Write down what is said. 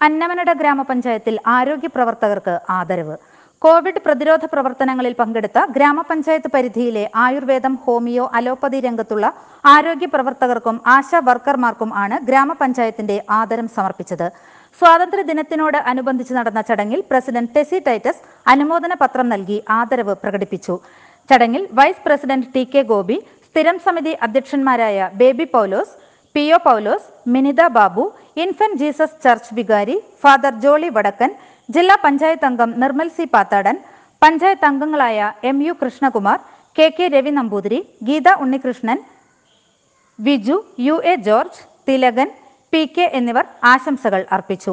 അന്നമനട ഗ്രാമപഞ്ചായത്തിൽ ആരോഗ്യ പ്രവർത്തകർക്ക് ആദരവ്. കോവിഡ് പ്രതിരോധ പ്രവർത്തനങ്ങളിൽ പങ്കെടുത്ത ഗ്രാമപഞ്ചായത്ത് പരിധിയിലെ ആയുർവേദം ഹോമിയോ അലോപ്പതി രംഗത്തുള്ള ആരോഗ്യ പ്രവർത്തകർക്കും ആശാ വർക്കർമാർക്കും ആണ് ഗ്രാമപഞ്ചായത്തിന്റെ ആദരം സമർപ്പിച്ചത്. സ്വാതന്ത്ര്യ ദിനത്തിനോട് അനുബന്ധിച്ച് നടന്ന ചടങ്ങിൽ പ്രസിഡന്റ് ടെസി ടൈറ്റസ് അനുമോദന പത്രം നൽകി ആദരവ് പ്രകടിപ്പിച്ചു. ചടങ്ങിൽ vice president T K Gopi സ്ഥിരം സമിതി അധ്യക്ഷന്മാരായ Baby Paulose P O Paulose Minitha Babu infant Jesus church വികാരി ഫാദർ ജോളി വടക്കൻ ജില്ലാ പഞ്ചായത്ത് അംഗം നിർമ്മൽ സി പാത്താടൻ പഞ്ചായത്ത് അംഗങ്ങളായ M U Krishnakumar K K Ravi Namboothiri Geetha Unnikrishnan Viju U A George Thilakan P K എന്നിവർ ആശംസകൾ അർപ്പിച്ചു.